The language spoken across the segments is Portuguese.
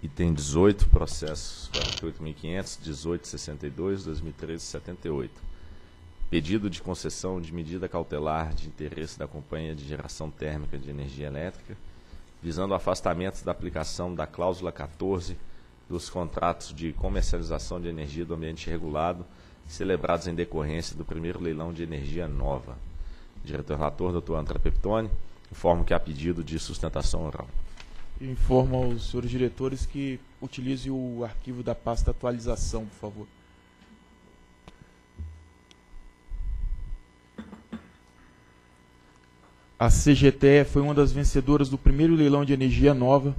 Item 18, processo 48.500, 1862, 2013, 78. Pedido de concessão de medida cautelar de interesse da Companhia de Geração Térmica de Energia Elétrica, visando o afastamento da aplicação da cláusula 14 dos contratos de comercialização de energia do ambiente regulado celebrados em decorrência do primeiro leilão de energia nova. Diretor relator, doutor André Peptoni, informo que há pedido de sustentação oral. Informo aos senhores diretores que utilize o arquivo da pasta atualização, por favor. A CGTE foi uma das vencedoras do primeiro leilão de energia nova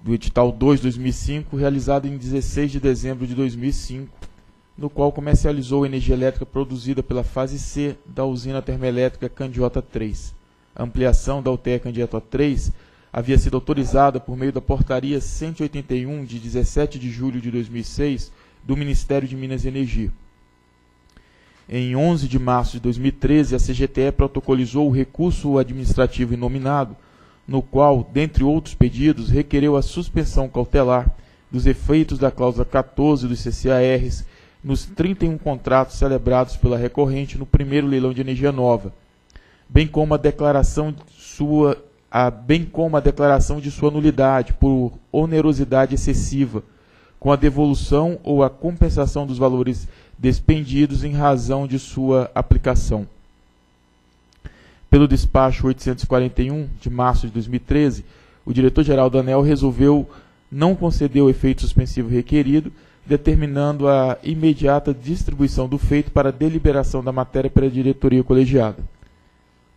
do edital 2/2005, realizado em 16 de dezembro de 2005, no qual comercializou energia elétrica produzida pela fase C da usina termoelétrica Candiota 3. A ampliação da UTE Candiota 3 havia sido autorizada por meio da portaria 181 de 17 de julho de 2006 do Ministério de Minas e Energia. Em 11 de março de 2013, a CGTE protocolizou o recurso administrativo inominado, no qual, dentre outros pedidos, requereu a suspensão cautelar dos efeitos da cláusula 14 dos CCARs nos 31 contratos celebrados pela recorrente no primeiro leilão de energia nova, bem como a declaração de sua a, bem como a declaração de sua nulidade por onerosidade excessiva, com a devolução ou a compensação dos valores despendidos em razão de sua aplicação. Pelo despacho 841 de março de 2013, o diretor-geral da ANEL resolveu não conceder o efeito suspensivo requerido, determinando a imediata distribuição do feito para deliberação da matéria pela diretoria colegiada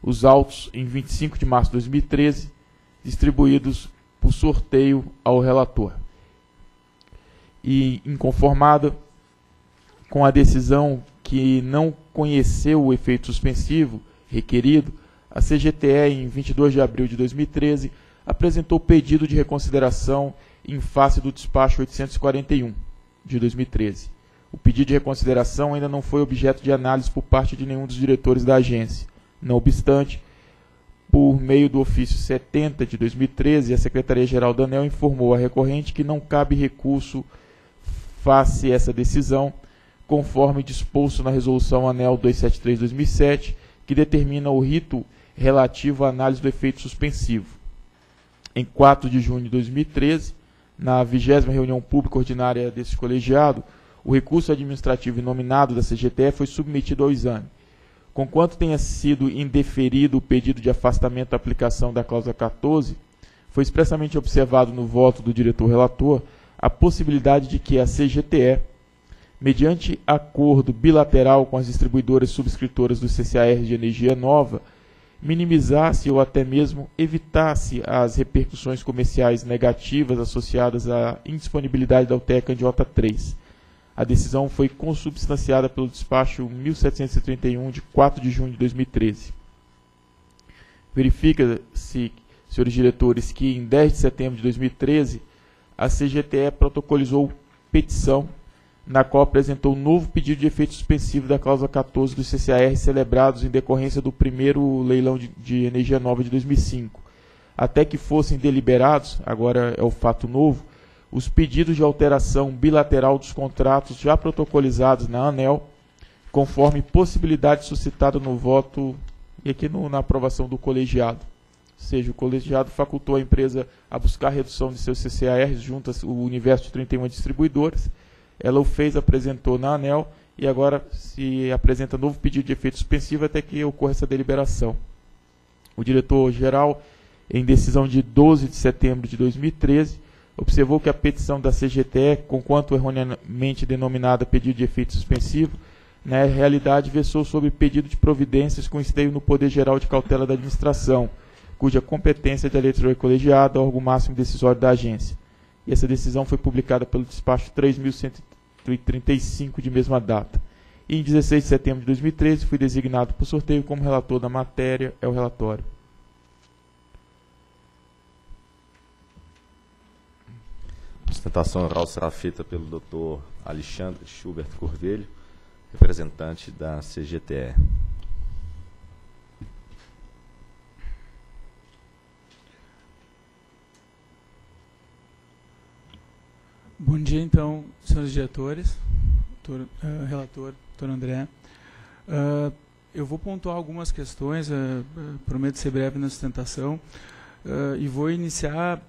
os autos em 25 de março de 2013, distribuídos por sorteio ao relator. E inconformada com a decisão que não conheceu o efeito suspensivo requerido, a CGTE, em 22 de abril de 2013, apresentou pedido de reconsideração em face do despacho 841 de 2013. O pedido de reconsideração ainda não foi objeto de análise por parte de nenhum dos diretores da agência. Não obstante, por meio do ofício 70 de 2013, a Secretaria-Geral da ANEL informou a recorrente que não cabe recurso face essa decisão, conforme disposto na resolução ANEL 273/2007, que determina o rito relativo à análise do efeito suspensivo. Em 4 de junho de 2013, na 20 reunião pública ordinária desse colegiado, o recurso administrativo nominado da CGTE foi submetido ao exame Conquanto tenha sido indeferido o pedido de afastamento da aplicação da cláusula 14, foi expressamente observado no voto do diretor relator a possibilidade de que a CGTE, mediante acordo bilateral com as distribuidoras subscritoras do CCAR de energia nova, minimizasse ou até mesmo evitasse as repercussões comerciais negativas associadas à indisponibilidade da UTECA de OTA 3 a decisão foi consubstanciada pelo despacho 1731 de 4 de junho de 2013. Verifica-se, senhores diretores, que em 10 de setembro de 2013 a CGTE protocolizou petição na qual apresentou novo pedido de efeito suspensivo da cláusula 14 do CCAR celebrados em decorrência do primeiro leilão de, de energia nova de 2005, até que fossem deliberados, agora é o fato novo, os pedidos de alteração bilateral dos contratos já protocolizados na ANEL, conforme possibilidade suscitada no voto e aqui no, na aprovação do colegiado. Ou seja, o colegiado facultou a empresa a buscar redução de seus CCARs junto ao universo de 31 distribuidoras. Ela o fez, apresentou na ANEL e agora se apresenta novo pedido de efeito suspensivo até que ocorra essa deliberação. O diretor-geral, em decisão de 12 de setembro de 2013, observou que a petição da CGTE, conquanto erroneamente denominada pedido de efeito suspensivo, na realidade versou sobre pedido de providências com esteio no Poder Geral de Cautela da Administração, cuja competência de eleitoria colegiada, órgão máximo decisório da agência. E essa decisão foi publicada pelo despacho 3135 de mesma data. E em 16 de setembro de 2013 fui designado por sorteio como relator da matéria, é o relatório. Sustentação oral será feita pelo Dr. Alexandre Schubert Corvelho, representante da CGTE. Bom dia, então, senhores diretores, doutor, uh, relator, doutor André. Uh, eu vou pontuar algumas questões, uh, prometo ser breve na sustentação, e vou iniciar,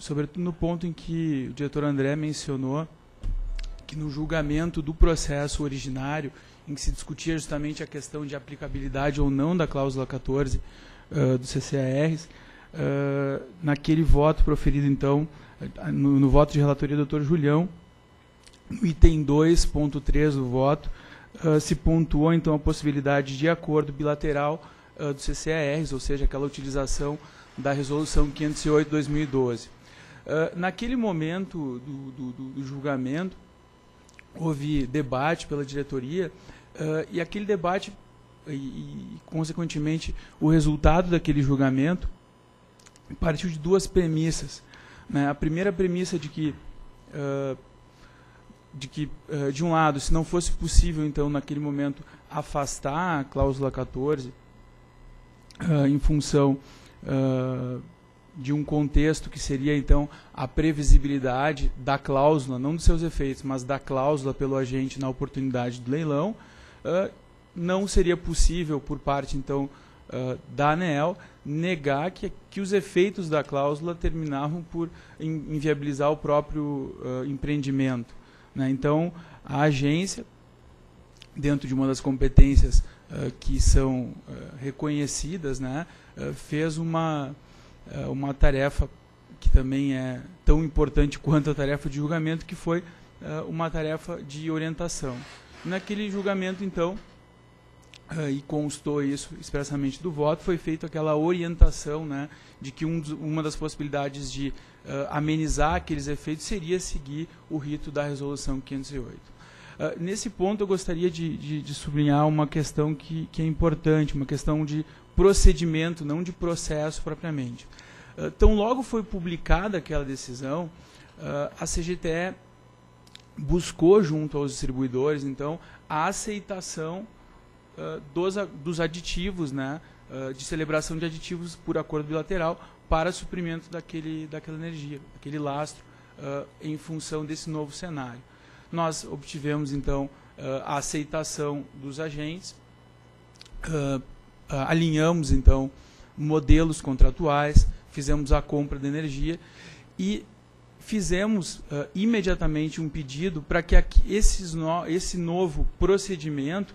sobretudo no ponto em que o diretor André mencionou que no julgamento do processo originário, em que se discutia justamente a questão de aplicabilidade ou não da cláusula 14 do CCARs, naquele voto proferido, então, no, no voto de relatoria do Dr. Julião, no item 2.3 do voto, uh, se pontuou então a possibilidade de acordo bilateral uh, do CCARs, ou seja, aquela utilização da resolução 508/2012. Uh, naquele momento do, do, do, julgamento, houve debate pela diretoria e aquele debate e, e, consequentemente, o resultado daquele julgamento partiu de duas premissas. Né? A primeira premissa de que, uh, de que uh, de um lado, se não fosse possível, então, naquele momento, afastar a cláusula 14 uh, ah, em função de um contexto que seria, então, a previsibilidade da cláusula, não dos seus efeitos, mas da cláusula pelo agente na oportunidade do leilão, não seria possível por parte, então, uh, da ANEEL negar que, que os efeitos da cláusula terminavam por inviabilizar o próprio uh, empreendimento. Né? Então, a agência, dentro de uma das competências uh, que são reconhecidas, né, fez uma, uma tarefa que também é tão importante quanto a tarefa de julgamento, que foi uma tarefa de orientação. Naquele julgamento, então, Uh, e constou isso expressamente do voto, foi feita aquela orientação né, de que um, uma das possibilidades de uh, amenizar aqueles efeitos seria seguir o rito da Resolução 508. Uh, nesse ponto, eu gostaria de, de, de, sublinhar uma questão que, que é importante, uma questão de procedimento, não de processo propriamente. Tão logo foi publicada aquela decisão, a CGTE buscou junto aos distribuidores, então, a aceitação dos, dos aditivos, né, de celebração de aditivos por acordo bilateral para suprimento daquele, daquela energia, daquele lastro, em função desse novo cenário. Nós obtivemos, então, a aceitação dos agentes, alinhamos, então, modelos contratuais, fizemos a compra de energia e fizemos uh, imediatamente um pedido para que esses no, esse novo procedimento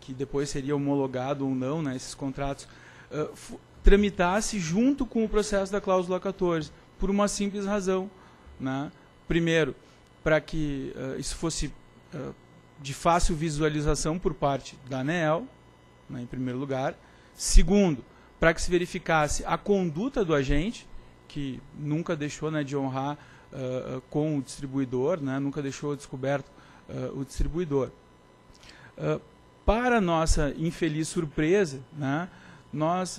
que depois seria homologado ou não, né, esses contratos, uh, tramitasse junto com o processo da cláusula 14, por uma simples razão. Né? Primeiro, para que uh, isso fosse de fácil visualização por parte da ANEEL, né, em primeiro lugar. Segundo, para que se verificasse a conduta do agente, que nunca deixou né, de honrar uh, com o distribuidor, né, nunca deixou descoberto uh, o distribuidor. Uh, para nossa infeliz surpresa, né, nós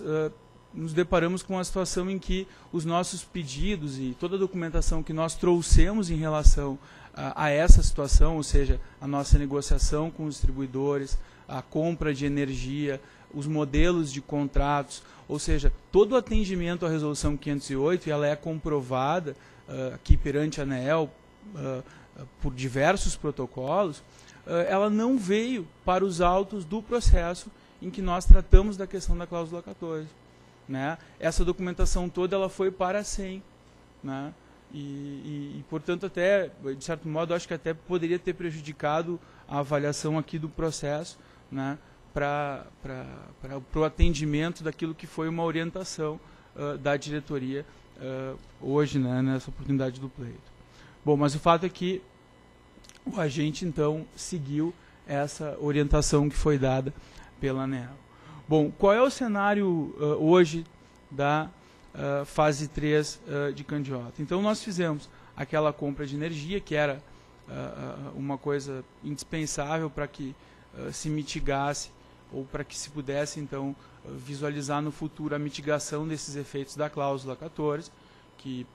nos deparamos com uma situação em que os nossos pedidos e toda a documentação que nós trouxemos em relação a essa situação, ou seja, a nossa negociação com os distribuidores, a compra de energia, os modelos de contratos, ou seja, todo o atendimento à resolução 508, e ela é comprovada uh, aqui perante a ANEEL uh, por diversos protocolos, eh, ela não veio para os autos do processo em que nós tratamos da questão da cláusula 14. Né? Essa documentação toda ela foi para a SEM. Né? E, e, e, portanto, até, de certo modo, acho que até poderia ter prejudicado a avaliação aqui do processo né? Para o atendimento daquilo que foi uma orientação uh, da diretoria uh, hoje, né? nessa oportunidade do pleito. Bom, mas o fato é que o agente então seguiu essa orientação que foi dada pela ANEL. Bom, qual é o cenário uh, hoje da fase 3 uh, ah, de Candiota? Então nós fizemos aquela compra de energia, que era uma coisa indispensável para que se mitigasse ou para que se pudesse então visualizar no futuro a mitigação desses efeitos da cláusula 14, que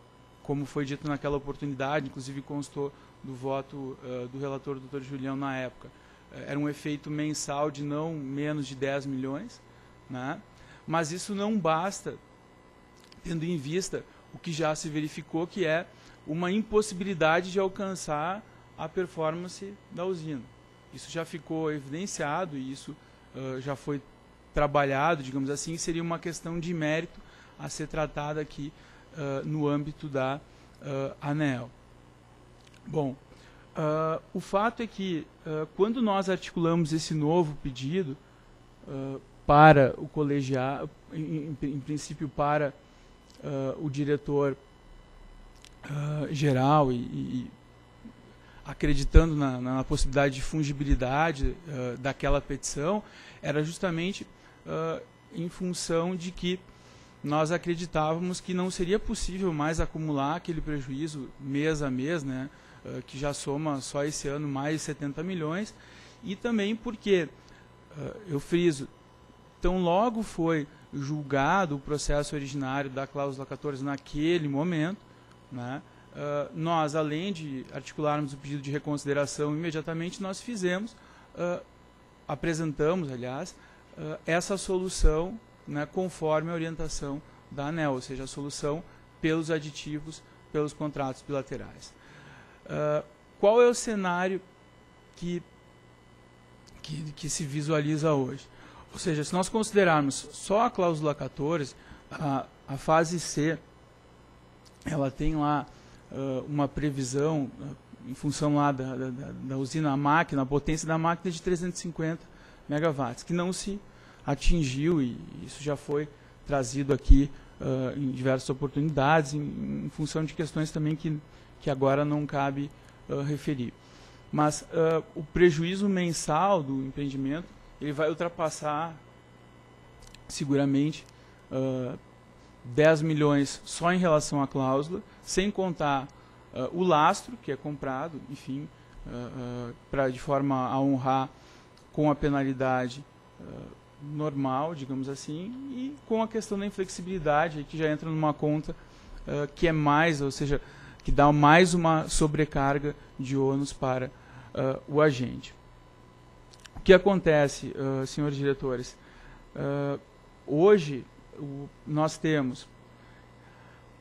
como foi dito naquela oportunidade, inclusive constou do voto uh, do relator doutor Julião na época. Uh, era um efeito mensal de não menos de 10 milhões, né? mas isso não basta, tendo em vista o que já se verificou que é uma impossibilidade de alcançar a performance da usina. Isso já ficou evidenciado e isso já foi trabalhado, digamos assim, seria uma questão de mérito a ser tratada aqui uh, no âmbito da uh, ANEL. Bom, uh, o fato é que quando nós articulamos esse novo pedido para o colegiado, em, em, princípio para o diretor geral e, e acreditando na, na, possibilidade de fungibilidade daquela petição, era justamente em função de que nós acreditávamos que não seria possível mais acumular aquele prejuízo mês a mês, né, uh, que já soma só esse ano mais de 70 milhões, e também porque, uh, eu friso, tão logo foi julgado o processo originário da cláusula 14 naquele momento, né, uh, nós, além de articularmos o pedido de reconsideração imediatamente, nós fizemos, apresentamos, aliás, essa solução né, conforme a orientação da ANEL, ou seja, a solução pelos aditivos, pelos contratos bilaterais. Uh, qual é o cenário que, que, que, se visualiza hoje? Ou seja, se nós considerarmos só a cláusula 14, a, a fase C, ela tem lá uh, uma previsão, uh, em função lá da, da, da usina máquina, a potência da máquina de 350 megawatts, que não se atingiu, e isso já foi trazido aqui uh, em diversas oportunidades, em, em, função de questões também que, que agora não cabe uh, referir. Mas uh, o prejuízo mensal do empreendimento ele vai ultrapassar seguramente 10 milhões só em relação à cláusula, sem contar o lastro que é comprado, enfim, para de forma a honrar com a penalidade normal, digamos assim, e com a questão da inflexibilidade, que já entra numa conta uh, que é mais, ou seja, que dá mais uma sobrecarga de ônus para uh, o agente. O que acontece, uh, senhores diretores? hoje, o, nós temos,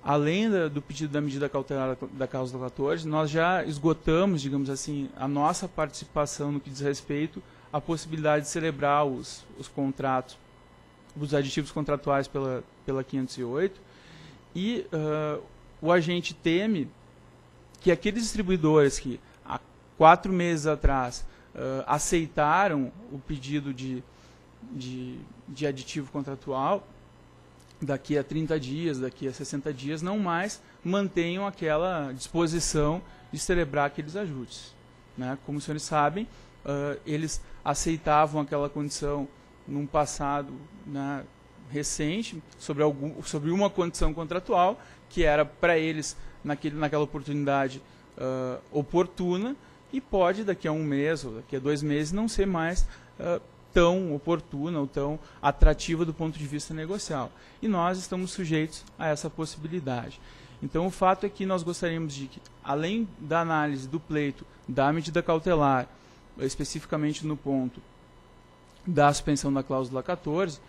além da, do pedido da medida cautelar da causa 14, nós já esgotamos, digamos assim, a nossa participação no que diz respeito a possibilidade de celebrar os, os contratos, os aditivos contratuais pela, pela 508, e uh, o agente teme que aqueles distribuidores que há quatro meses atrás uh, aceitaram o pedido de, de, de aditivo contratual, daqui a 30 dias, daqui a 60 dias, não mais mantenham aquela disposição de celebrar aqueles ajustes. Né? Como os senhores sabem, uh, eles aceitavam aquela condição num passado né, recente sobre, algum, sobre uma condição contratual que era para eles naquele, naquela oportunidade uh, oportuna e pode daqui a um mês ou daqui a dois meses não ser mais uh, tão oportuna ou tão atrativa do ponto de vista negocial. E nós estamos sujeitos a essa possibilidade. Então o fato é que nós gostaríamos de que, além da análise do pleito, da medida cautelar, especificamente no ponto da suspensão da cláusula 14,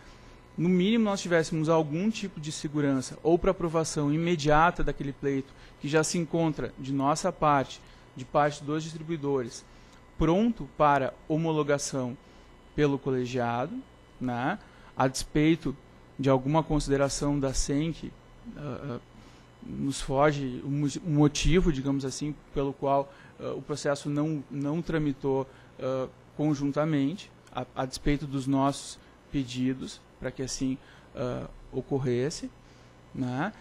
no mínimo nós tivéssemos algum tipo de segurança ou para aprovação imediata daquele pleito que já se encontra de nossa parte, de parte dos distribuidores, pronto para homologação pelo colegiado, né, a despeito de alguma consideração da que uh, nos foge um motivo, digamos assim, pelo qual uh, o processo não, não tramitou uh, conjuntamente, a, a, despeito dos nossos pedidos, para que assim ocorresse. Né?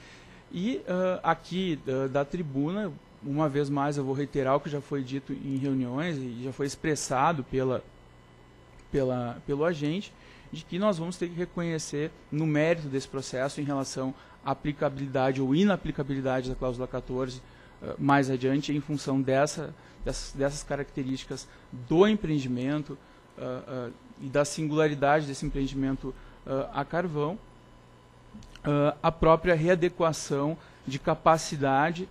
E aqui da tribuna, uma vez mais eu vou reiterar o que já foi dito em reuniões e já foi expressado pela, pela, pelo agente, de que nós vamos ter que reconhecer no mérito desse processo em relação à aplicabilidade ou inaplicabilidade da cláusula 14 mais adiante em função dessa dessas, dessas características do empreendimento uh, uh, e da singularidade desse empreendimento uh, a carvão, a própria readequação de capacidade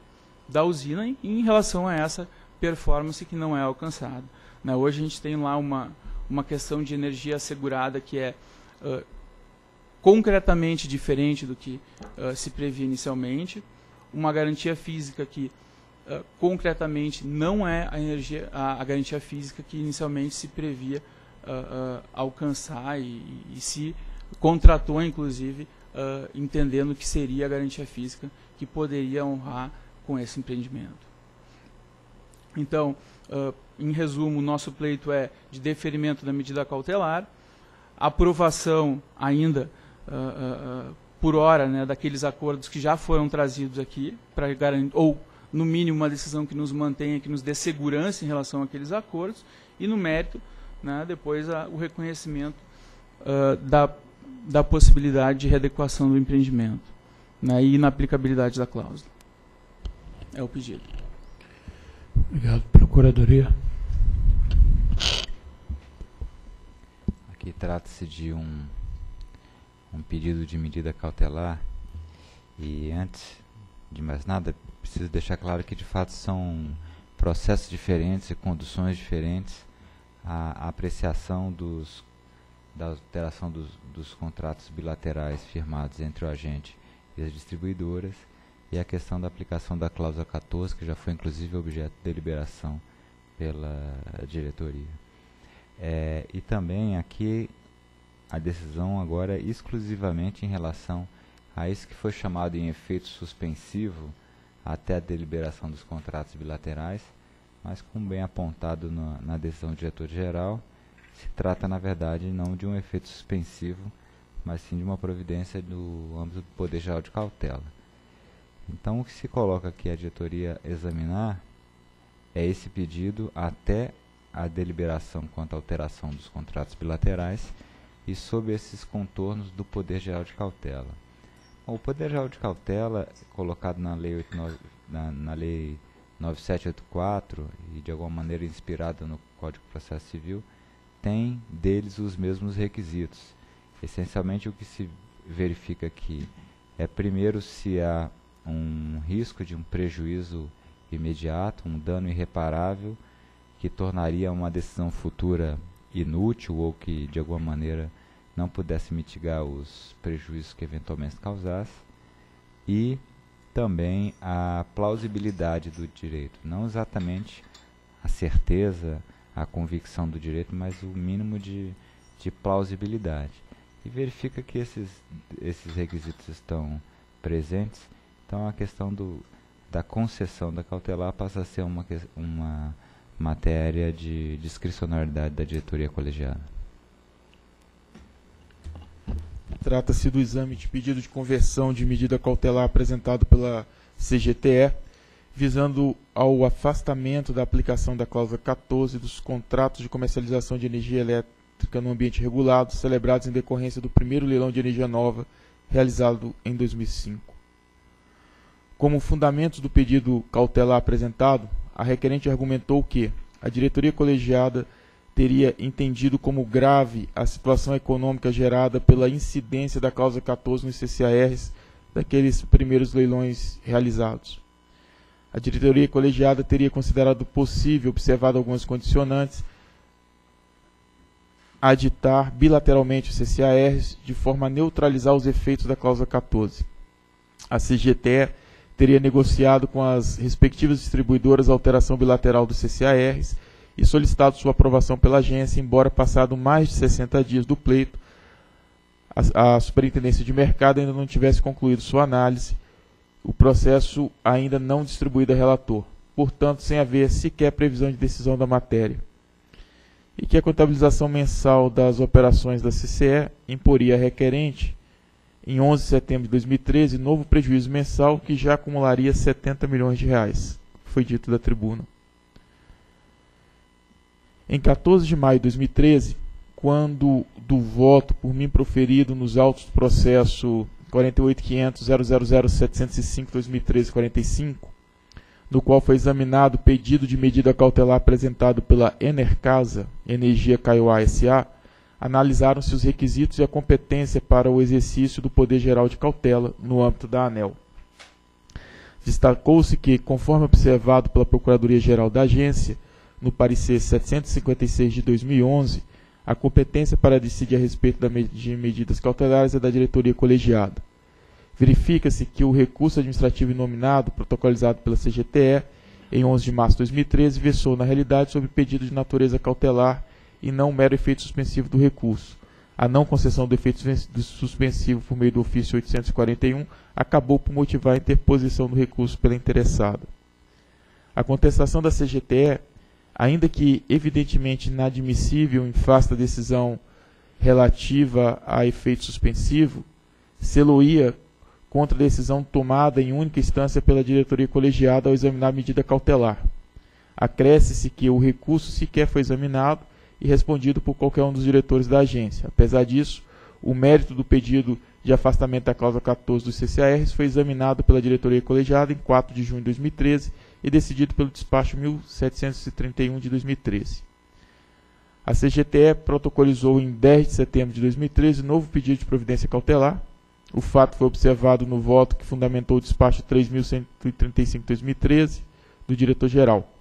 da usina em, em, relação a essa performance que não é alcançada. Né? Hoje a gente tem lá uma, uma questão de energia assegurada que é concretamente diferente do que se previa inicialmente. uma garantia física que uh, concretamente não é a, energia, a, a, garantia física que inicialmente se previa uh, alcançar e, e, se contratou, inclusive, entendendo que seria a garantia física que poderia honrar com esse empreendimento. Então, em resumo, nosso pleito é de deferimento da medida cautelar, aprovação ainda uh, uh, por hora né, daqueles acordos que já foram trazidos aqui, para garantir, ou no mínimo uma decisão que nos mantenha, que nos dê segurança em relação àqueles acordos, e no mérito, né, depois a, o reconhecimento uh, da, da possibilidade de readequação do empreendimento né, e na aplicabilidade da cláusula. É o pedido. Obrigado, Procuradoria. Aqui trata-se de um um pedido de medida cautelar. E antes de mais nada, preciso deixar claro que de fato são processos diferentes e conduções diferentes a, apreciação dos, da alteração dos, dos contratos bilaterais firmados entre o agente e as distribuidoras e a questão da aplicação da cláusula 14, que já foi inclusive objeto de deliberação pela diretoria. É, e também aqui a decisão agora é exclusivamente em relação a isso que foi chamado em efeito suspensivo até a deliberação dos contratos bilaterais, mas como bem apontado na, na decisão do diretor-geral, se trata na verdade não de um efeito suspensivo, mas sim de uma providência do âmbito do Poder Geral de Cautela. Então o que se coloca aqui a diretoria examinar é esse pedido até a deliberação quanto à alteração dos contratos bilaterais e sob esses contornos do poder geral de cautela. Bom, o poder geral de cautela, colocado na lei, 89, na, na lei 9784 e de alguma maneira inspirado no Código de Processo Civil, tem deles os mesmos requisitos. Essencialmente o que se verifica aqui é primeiro se há um risco de um prejuízo imediato, um dano irreparável que tornaria uma decisão futura inútil ou que de alguma maneira não pudesse mitigar os prejuízos que eventualmente causasse. E também a plausibilidade do direito, não exatamente a certeza, a convicção do direito, mas o mínimo de, de plausibilidade. E verifica que esses, esses requisitos estão presentes, então a questão do, da concessão da cautelar passa a ser uma, uma matéria de discricionalidade da diretoria colegiada. Trata-se do exame de pedido de conversão de medida cautelar apresentado pela CGTE, visando ao afastamento da aplicação da cláusula 14 dos contratos de comercialização de energia elétrica no ambiente regulado, celebrados em decorrência do primeiro leilão de energia nova, realizado em 2005. Como fundamentos do pedido cautelar apresentado, a requerente argumentou que a diretoria colegiada teria entendido como grave a situação econômica gerada pela incidência da causa 14 nos CCARs daqueles primeiros leilões realizados. A diretoria colegiada teria considerado possível, observado algumas condicionantes, aditar bilateralmente os CCARs de forma a neutralizar os efeitos da cláusula 14. A CGTE teria negociado com as respectivas distribuidoras a alteração bilateral dos CCARs e solicitado sua aprovação pela agência, embora passado mais de 60 dias do pleito, a, a Superintendência de Mercado ainda não tivesse concluído sua análise, o processo ainda não distribuído a relator, portanto, sem haver sequer previsão de decisão da matéria. E que a contabilização mensal das operações da CCE imporia a requerente, em 11 de setembro de 2013, novo prejuízo mensal que já acumularia 70 milhões de reais, foi dito da tribuna. Em 14 de maio de 2013, quando do voto por mim proferido nos autos do processo 48.500.000.705.2013-45, no qual foi examinado o pedido de medida cautelar apresentado pela Enercasa, Energia Kaiowá S.A., analisaram-se os requisitos e a competência para o exercício do poder geral de cautela no âmbito da ANEL. Destacou-se que, conforme observado pela Procuradoria-Geral da Agência, no parecer 756 de 2011, a competência para decidir a respeito de medidas cautelares é da diretoria colegiada. Verifica-se que o recurso administrativo inominado, protocolizado pela CGTE em 11 de março de 2013, versou na realidade sobre pedido de natureza cautelar e não mero efeito suspensivo do recurso. A não concessão do efeito suspensivo por meio do ofício 841 acabou por motivar a interposição do recurso pela interessada. A contestação da CGTE, ainda que evidentemente inadmissível em face da decisão relativa a efeito suspensivo, seloia contra a decisão tomada em única instância pela diretoria colegiada ao examinar a medida cautelar. Acresce-se que o recurso sequer foi examinado e respondido por qualquer um dos diretores da agência. Apesar disso, o mérito do pedido de afastamento da cláusula 14 dos CCARs foi examinado pela diretoria colegiada em 4 de junho de 2013 e decidido pelo despacho 1731 de 2013. A CGTE protocolizou em 10 de setembro de 2013 novo pedido de providência cautelar, o fato foi observado no voto que fundamentou o despacho 3.135 de 2013 do diretor-geral.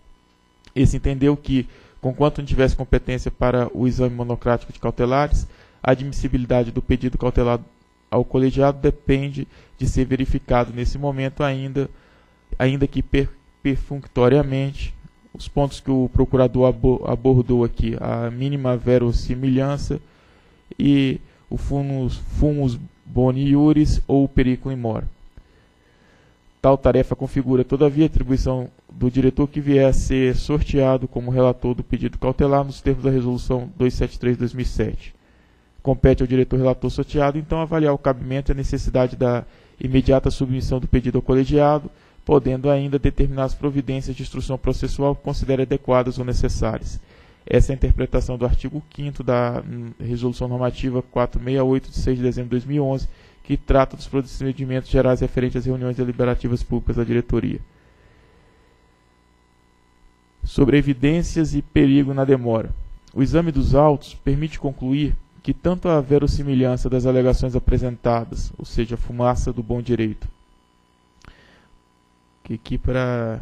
Esse entendeu que, conquanto não tivesse competência para o exame monocrático de cautelares, a admissibilidade do pedido cautelar ao colegiado depende de ser verificado nesse momento ainda, ainda que per, perfunctoriamente, os pontos que o procurador abordou aqui, a mínima verossimilhança e o fumus, fumus boni iuris ou periculum mora. Tal tarefa configura, todavia, a atribuição do diretor que vier a ser sorteado como relator do pedido cautelar nos termos da Resolução 273-2007. Compete ao diretor relator sorteado, então, avaliar o cabimento e a necessidade da imediata submissão do pedido ao colegiado, podendo ainda determinar as providências de instrução processual que considere adequadas ou necessárias. Essa é a interpretação do artigo 5 da hum, Resolução Normativa 468 de 6 de dezembro de 2011, que trata dos procedimentos gerais referentes às reuniões deliberativas públicas da diretoria. Sobre evidências e perigo na demora. O exame dos autos permite concluir que tanto a verossimilhança das alegações apresentadas, ou seja, a fumaça do bom direito, que aqui para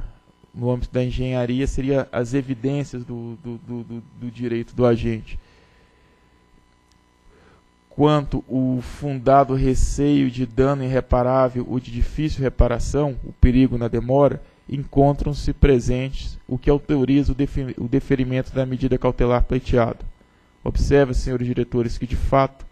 no âmbito da engenharia seria as evidências do, do, do, do, direito do agente. Quanto o fundado receio de dano irreparável ou de difícil reparação, o perigo na demora, encontram-se presentes, o que autoriza o, deferimento da medida cautelar pleiteada. Observe, senhores diretores, que de fato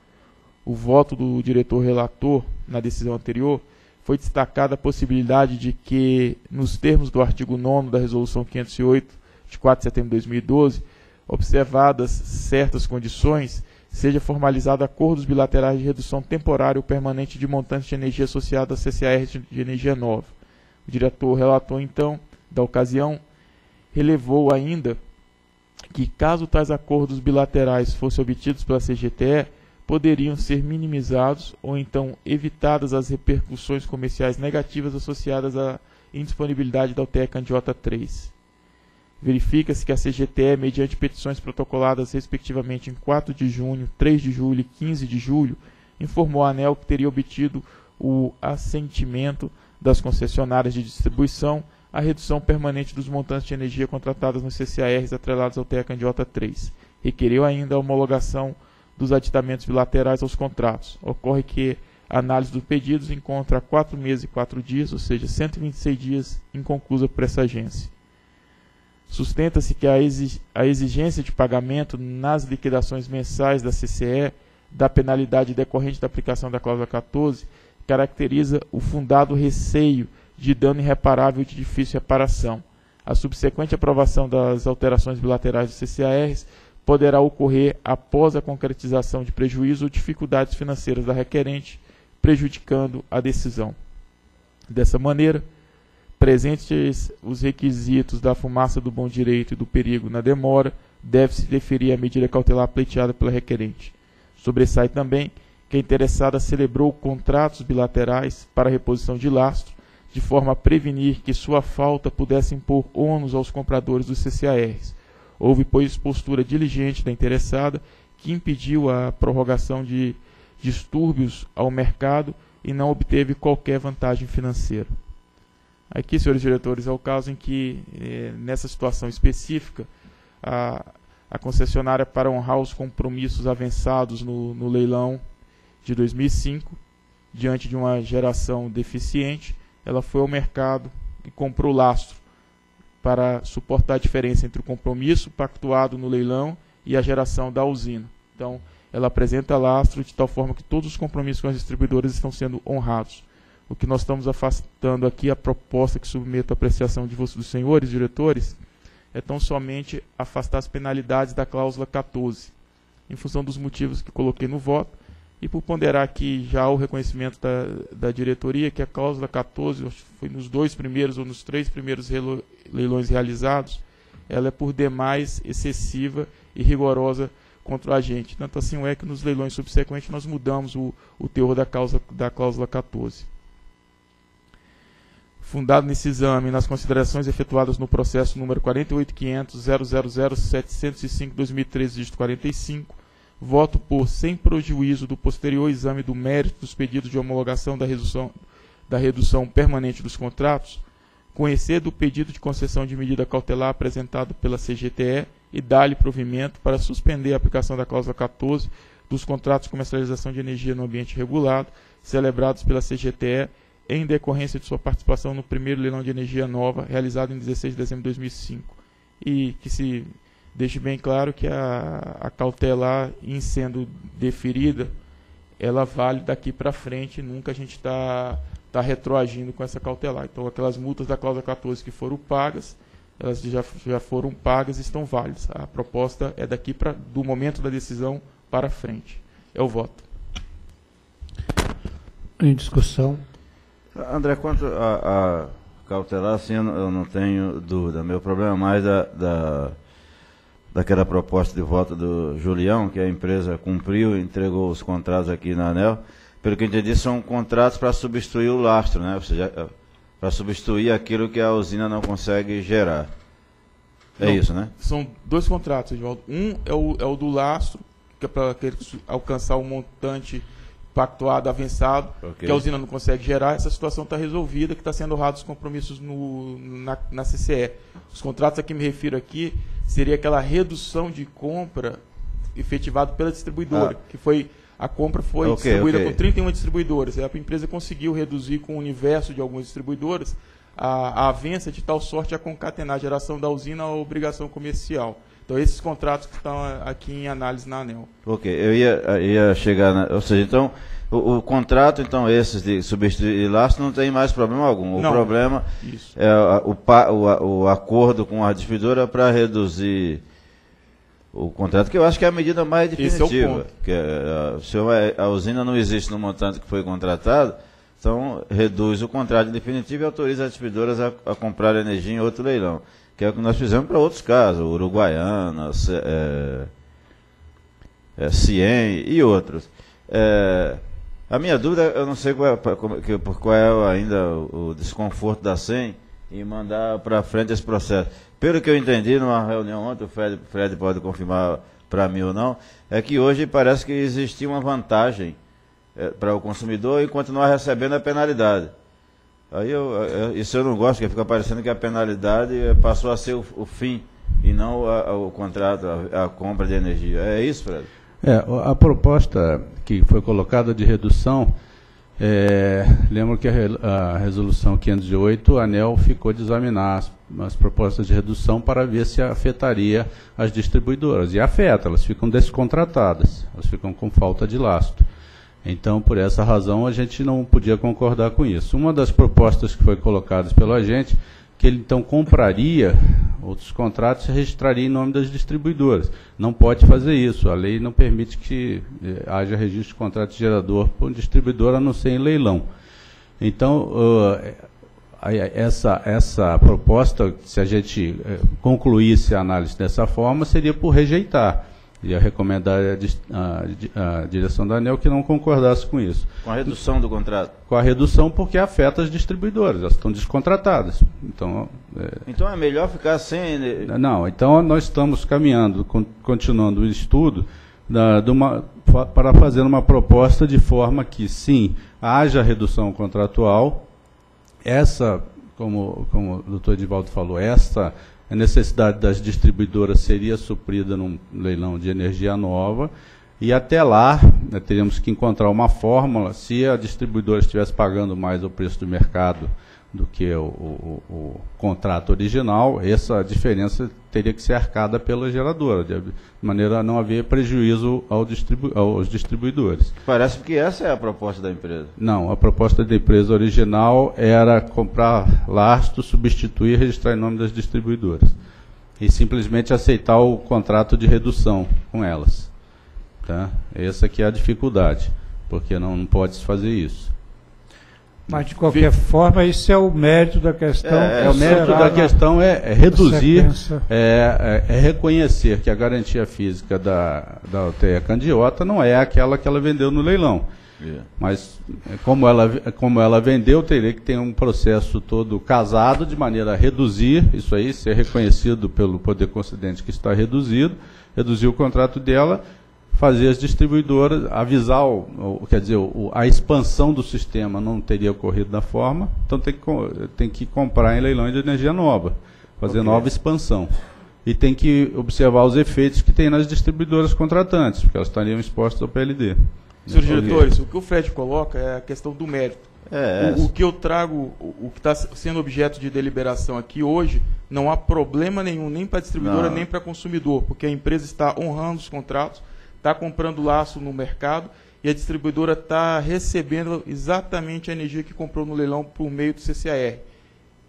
o voto do diretor relator na decisão anterior foi destacada a possibilidade de que, nos termos do artigo 9 da Resolução 508, de 4 de setembro de 2012, observadas certas condições, seja formalizado acordos bilaterais de redução temporária ou permanente de montantes de energia associada a CCAR de energia nova. O diretor relatou, então, da ocasião, relevou ainda que, caso tais acordos bilaterais fossem obtidos pela CGTE, poderiam ser minimizados ou então evitadas as repercussões comerciais negativas associadas à indisponibilidade da UTECA Andiota 3. Verifica-se que a CGTE, mediante petições protocoladas respectivamente em 4 de junho, 3 de julho e 15 de julho, informou a ANEL que teria obtido o assentimento das concessionárias de distribuição à redução permanente dos montantes de energia contratadas nos CCARs atrelados ao TECA Andiota 3. Requeriu ainda a homologação dos aditamentos bilaterais aos contratos. Ocorre que a análise dos pedidos encontra quatro meses e quatro dias, ou seja, 126 dias inconclusa por essa agência. Sustenta-se que a exigência de pagamento nas liquidações mensais da CCE da penalidade decorrente da aplicação da cláusula 14 caracteriza o fundado receio de dano irreparável e de difícil reparação. A subsequente aprovação das alterações bilaterais dos CCARs poderá ocorrer após a concretização de prejuízo ou dificuldades financeiras da requerente, prejudicando a decisão. Dessa maneira, presentes os requisitos da fumaça do bom direito e do perigo na demora, deve-se deferir a medida cautelar pleiteada pela requerente. Sobressai também que a interessada celebrou contratos bilaterais para reposição de lastro, de forma a prevenir que sua falta pudesse impor ônus aos compradores dos CCARs, Houve, pois, postura diligente da interessada que impediu a prorrogação de distúrbios ao mercado e não obteve qualquer vantagem financeira. Aqui, senhores diretores, é o caso em que, eh, nessa situação específica, a, a, concessionária, para honrar os compromissos avançados no, no leilão de 2005, diante de uma geração deficiente, ela foi ao mercado e comprou lastro para suportar a diferença entre o compromisso pactuado no leilão e a geração da usina. Então, ela apresenta lastro de tal forma que todos os compromissos com as distribuidoras estão sendo honrados. O que nós estamos afastando aqui, a proposta que submeto à apreciação de vocês, dos senhores diretores, é tão somente afastar as penalidades da cláusula 14, em função dos motivos que coloquei no voto, e por ponderar aqui já o reconhecimento da, da diretoria, que a cláusula 14 foi nos dois primeiros ou nos três primeiros leilões realizados, ela é por demais excessiva e rigorosa contra o agente. Tanto assim é que nos leilões subsequentes nós mudamos o, o teor da, causa, da cláusula 14 fundado nesse exame nas considerações efetuadas no processo número 48500000705-2013, dígito 45, voto por, sem prejuízo do posterior exame do mérito dos pedidos de homologação da redução, da redução permanente dos contratos, conhecer do pedido de concessão de medida cautelar apresentado pela CGTE e dar-lhe provimento para suspender a aplicação da cláusula 14 dos contratos de comercialização de energia no ambiente regulado, celebrados pela CGTE em decorrência de sua participação no primeiro leilão de energia nova, realizado em 16 de dezembro de 2005. E que se deixe bem claro que a, a cautelar, em sendo deferida, ela vale daqui para frente, nunca a gente está tá retroagindo com essa cautelar. Então, aquelas multas da cláusula 14 que foram pagas, elas já, já foram pagas e estão válidas. A proposta é daqui para do momento da decisão para frente. É o voto. Em discussão. André, quanto a, a cautelar, assim, eu não, eu não, tenho dúvida. Meu problema é mais da, da, daquela proposta de voto do Julião, que a empresa cumpriu, entregou os contratos aqui na ANEL. Pelo que eu entendi, são contratos para substituir o lastro, né? Ou seja, para substituir aquilo que a usina não consegue gerar. É não, isso, né? São dois contratos, Edvaldo. Um é o, é o do lastro, que é para alcançar o montante pactuado, avançado, okay. que a usina não consegue gerar, essa situação está resolvida, que está sendo honrados os compromissos no, na, na CCE. Os contratos a que me refiro aqui seria aquela redução de compra efetivada pela distribuidora, ah. que foi a compra foi okay, distribuída okay. com 31 distribuidoras. A empresa conseguiu reduzir com o universo de algumas distribuidoras a, a avança de tal sorte a concatenar a geração da usina à obrigação comercial. Então, esses contratos que estão aqui em análise na ANEL. Ok, eu ia, ia chegar, na, ou seja, então, o, o, contrato, então, esses de substituir lastro não tem mais problema algum. O não, problema isso. é o, o, o acordo com a distribuidora para reduzir o contrato, que eu acho que é a medida mais definitiva. É o ponto. Que a, se a usina não existe no montante que foi contratado, então reduz o contrato definitivo e autoriza as distribuidoras a, a comprar energia em outro leilão que é o que nós fizemos para outros casos, Uruguaiana, é, é, Cien e outros. É, a minha dúvida, eu não sei qual é, qual é ainda o desconforto da SEM em mandar para frente esse processo. Pelo que eu entendi numa reunião ontem, o Fred, Fred pode confirmar para mim ou não, é que hoje parece que existia uma vantagem é, para o consumidor em continuar recebendo a penalidade. Aí eu, eu, isso eu não gosto, porque fica parecendo que a penalidade passou a ser o, o fim e não a, a, o contrato, a, a, compra de energia. É isso, Fred? É, a proposta que foi colocada de redução, é, lembro que a, resolução 508, a ANEL ficou de examinar as, as, propostas de redução para ver se afetaria as distribuidoras. E afeta, elas ficam descontratadas, elas ficam com falta de lastro. Então, por essa razão, a gente não podia concordar com isso. Uma das propostas que foi colocada pelo agente, que ele então compraria outros contratos e registraria em nome das distribuidoras. Não pode fazer isso. A lei não permite que eh, haja registro de contrato de gerador por distribuidor, a não ser em leilão. Então, uh, essa, essa proposta, se a gente uh, concluísse a análise dessa forma, seria por rejeitar ia recomendar a, direção da ANEL que não concordasse com isso. Com a redução do contrato? Com a redução porque afeta as distribuidoras, elas estão descontratadas. Então é, então é melhor ficar sem... Não, então nós estamos caminhando, continuando o estudo da, uma, para fazer uma proposta de forma que, sim, haja redução contratual, essa, como, como o doutor Edivaldo falou, essa a necessidade das distribuidoras seria suprida num leilão de energia nova. E até lá, né, teríamos que encontrar uma fórmula, se a distribuidora estivesse pagando mais o preço do mercado do que o, o, o, contrato original, essa diferença teria que ser arcada pela geradora, de maneira a não haver prejuízo ao distribu aos distribuidores. Parece que essa é a proposta da empresa. Não, a proposta da empresa original era comprar lastro, substituir e registrar em nome das distribuidoras. E simplesmente aceitar o contrato de redução com elas. Tá? Essa aqui é a dificuldade, porque não, não pode se fazer isso. Mas, de qualquer forma, isso é o mérito da questão. É, é o mérito da questão é, é reduzir, é, é, é, reconhecer que a garantia física da, da UTE Candiota não é aquela que ela vendeu no leilão. Yeah. É. Mas, é, como ela, como ela vendeu, teria que ter um processo todo casado, de maneira a reduzir isso aí, ser reconhecido pelo poder concedente que está reduzido, reduzir o contrato dela fazer as distribuidoras avisar, o, o quer dizer, o, a expansão do sistema não teria ocorrido da forma, então tem que, tem que comprar em leilão de energia nova, fazer okay. nova expansão. E tem que observar os efeitos que tem nas distribuidoras contratantes, porque elas estariam expostas ao PLD. Senhores diretores, o que o Fred coloca é a questão do mérito. É, o, o, que eu trago, o, o que está sendo objeto de deliberação aqui hoje, não há problema nenhum, nem para a distribuidora, não. nem para consumidor, porque a empresa está honrando os contratos, está comprando laço no mercado e a distribuidora está recebendo exatamente a energia que comprou no leilão por meio do CCAR.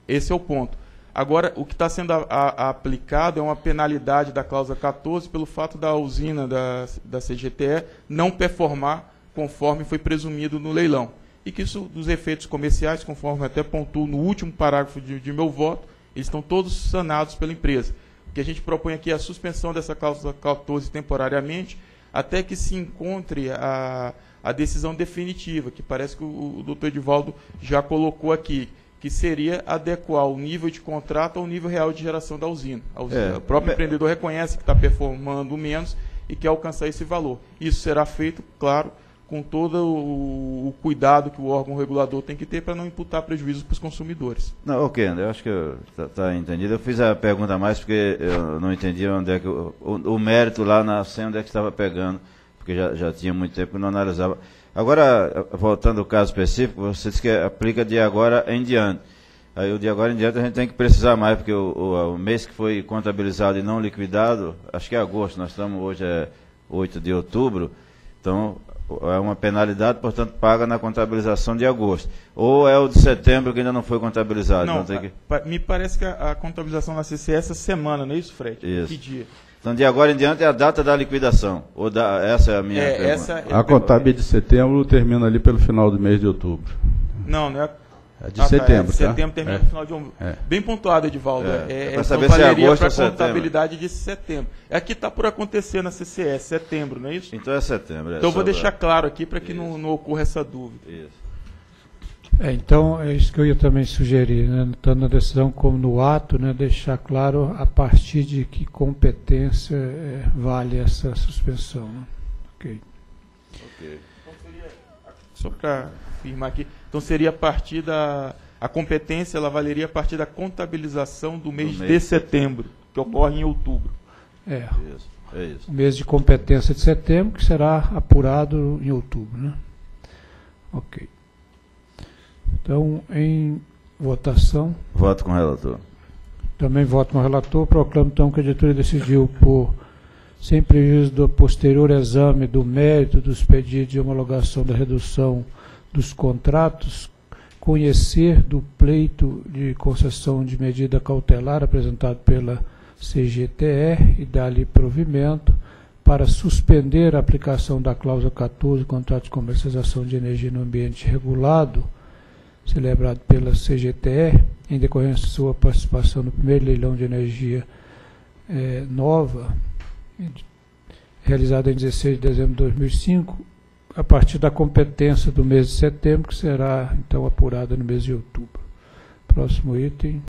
Esse é o ponto. Agora, o que está sendo a, a, aplicado é uma penalidade da cláusula 14 pelo fato da usina da, da CGTE não performar conforme foi presumido no leilão. E que isso, dos efeitos comerciais, conforme até pontuo no último parágrafo de, de meu voto, eles estão todos sanados pela empresa. O que a gente propõe aqui é a suspensão dessa cláusula 14 temporariamente até que se encontre a, a decisão definitiva, que parece que o, o doutor Edivaldo já colocou aqui, que seria adequar o nível de contrato ao nível real de geração da usina. usina. É, o próprio me... empreendedor reconhece que está performando menos e quer alcançar esse valor. Isso será feito, claro, com todo o, o, cuidado que o órgão regulador tem que ter para não imputar prejuízos para os consumidores. Não, ok, André, eu acho que está tá entendido. Eu fiz a pergunta mais porque eu não entendi onde é que o, o, o mérito lá na SEM onde é que estava pegando, porque já, já tinha muito tempo que não analisava. Agora, voltando ao caso específico, você disse que aplica de agora em diante. Aí o de agora em diante a gente tem que precisar mais, porque o, o, o mês que foi contabilizado e não liquidado, acho que é agosto, nós estamos hoje é 8 de outubro, então é uma penalidade, portanto, paga na contabilização de agosto. Ou é o de setembro que ainda não foi contabilizado? Não, então que... me parece que a, a contabilização vai ser essa semana, não é isso, Fred? Isso. Que dia? Então, de agora em diante é a data da liquidação. Ou da, essa é a minha é, essa é A contabilidade de setembro termina ali pelo final do mês de outubro. Não, não é é de ah, setembro, tá? É, setembro termina é. no final de um. É. Bem pontuado, Edivaldo. É, é, é para saber se é agosto ou setembro. contabilidade de setembro. É que está por acontecer na CCS, setembro, não é isso? Então é setembro. É, então eu vou deixar claro aqui para que não, não, ocorra essa dúvida. Isso. É, então, é isso que eu ia também sugerir, né? tanto na decisão como no ato, né? deixar claro a partir de que competência é, vale essa suspensão. Né? Ok. Ok. Então, seria, só para afirmar aqui, então seria a partir da a competência ela valeria a partir da contabilização do mês, do mês. de setembro, que ocorre em outubro. É. Isso, é isso. O mês de competência de setembro que será apurado em outubro, né? OK. Então, em votação. Voto com o relator. Também voto com o relator. Proclamo então que a diretoria decidiu por sem prejuízo do posterior exame do mérito dos pedidos de homologação da redução dos contratos, conhecer do pleito de concessão de medida cautelar apresentado pela CGTR e dar-lhe provimento para suspender a aplicação da cláusula 14 contrato de comercialização de energia no ambiente regulado, celebrado pela CGTR, em decorrência de sua participação no primeiro leilão de energia eh, nova, realizado em 16 de dezembro de 2005, a partir da competência do mês de setembro, que será então apurada no mês de outubro. Próximo item.